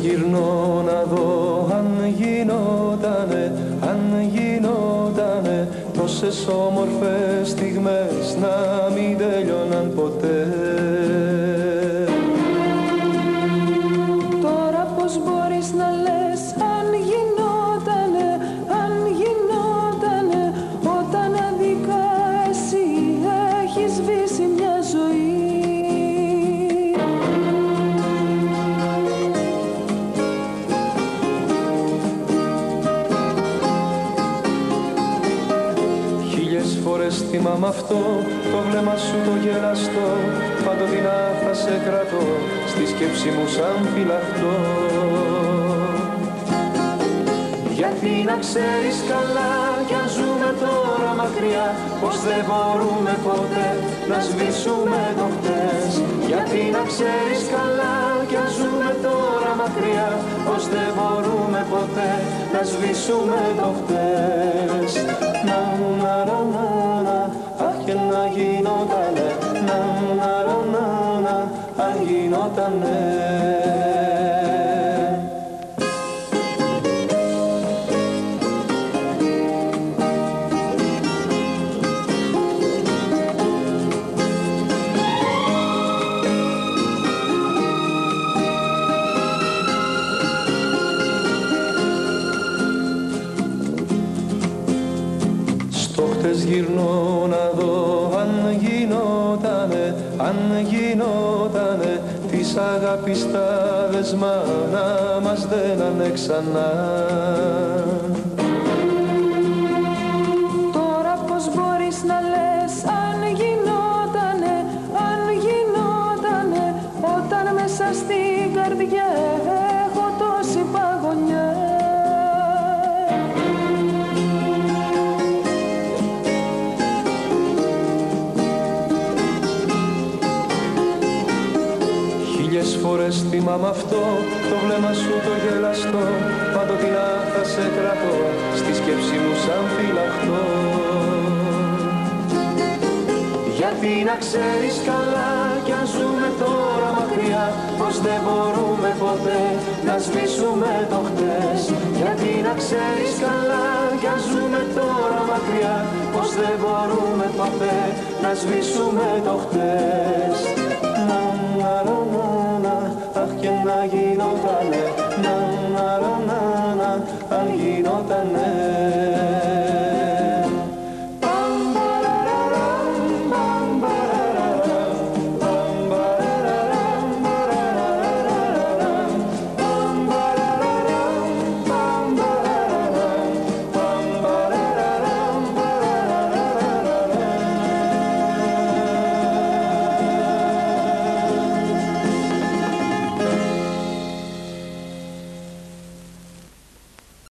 γυρνώ να δω αν γινότανε, αν γινότανε τόσες όμορφες στιγμές να μην τελειώναν ποτέ. Χίλιες φορές θυμάμαι αυτό, το βλέμμα σου το γελαστό Παντοτινά θα σε κρατώ, στη σκέψη μου σαν φυλαχτό Γιατί να ξέρεις καλά κι αν ζούμε τώρα μακριά Πως δεν μπορούμε ποτέ να σβήσουμε το χτες. Γιατί να ξέρεις καλά κι αν ζούμε τώρα μακριά Πως δεν μπορούμε ποτέ να σβήσουμε το χτες γινότανε. Στο χτες γυρνώ να δω αν γινότανε, αν γινότανε Της αγάπης τα δεσμά να μας δένανε ξανά Τώρα πως μπορείς να λες αν γινότανε, αν γινότανε Όταν μέσα στην φορές θυμάμαι αυτό, το βλέμμα σου το γελαστό. Παντοτινά θα σε κρατώ, στη σκέψη μου σαν φυλαχτό Γιατί να ξέρεις καλά κι αν ζούμε τώρα μακριά Πως δεν μπορούμε ποτέ να σβήσουμε το χτες. Γιατί να ξέρεις καλά κι αν ζούμε τώρα μακριά Πως δεν μπορούμε ποτέ να σβήσουμε το χτες γινότανε Να να να να να Αν γινότανε